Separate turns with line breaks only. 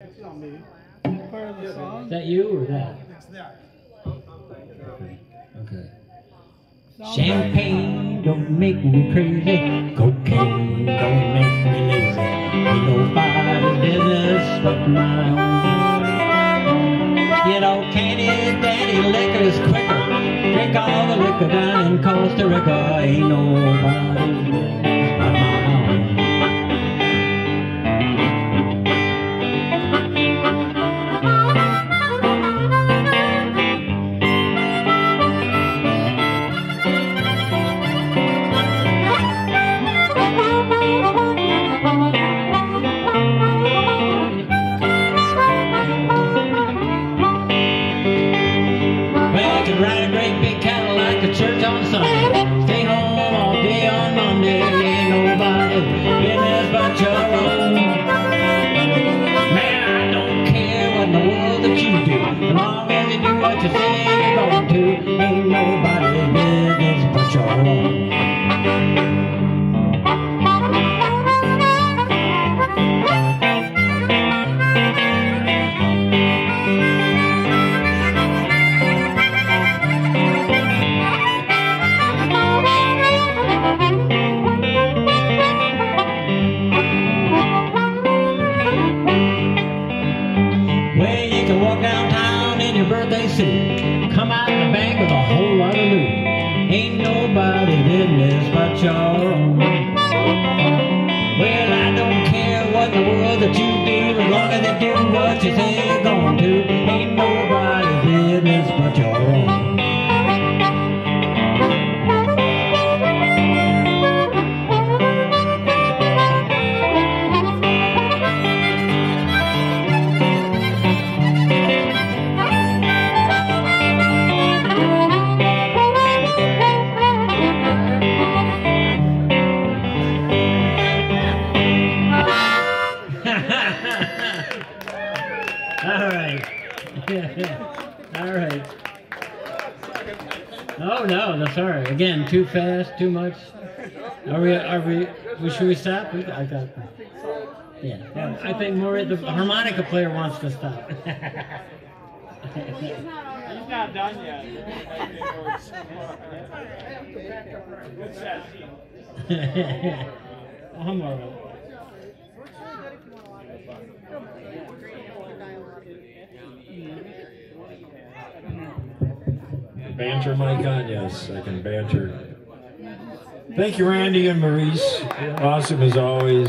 Part of the
Is that you or that?
It's that.
Okay. Champagne don't make me crazy. Cocaine don't make me lazy. Ain't nobody's business but own. You know, candy, daddy, liquor is quicker. Drink all the liquor down in Costa Rica. Ain't nobody's business a great big Cadillac to church on Sunday. Stay home all day on Monday. Ain't nobody business but your own. But your own. Well, I don't care what the world that you do, as long as you do what you say All right. all right. Oh no, that's all right. Again, too fast, too much. Are we? Are we? should we stop? We, I got. Yeah. I think more the harmonica player wants to stop.
He's not done yet.
I'm all right.
Banter Mike on, yes, I can banter. Thank you, Randy and Maurice. Awesome as always.